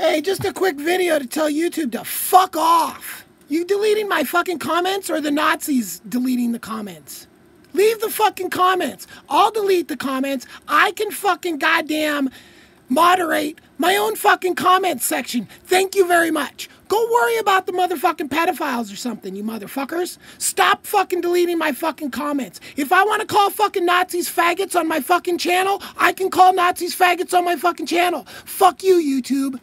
Hey, just a quick video to tell YouTube to fuck off. You deleting my fucking comments or the Nazis deleting the comments? Leave the fucking comments. I'll delete the comments. I can fucking goddamn moderate my own fucking comments section. Thank you very much. Go worry about the motherfucking pedophiles or something, you motherfuckers. Stop fucking deleting my fucking comments. If I want to call fucking Nazis faggots on my fucking channel, I can call Nazis faggots on my fucking channel. Fuck you, YouTube.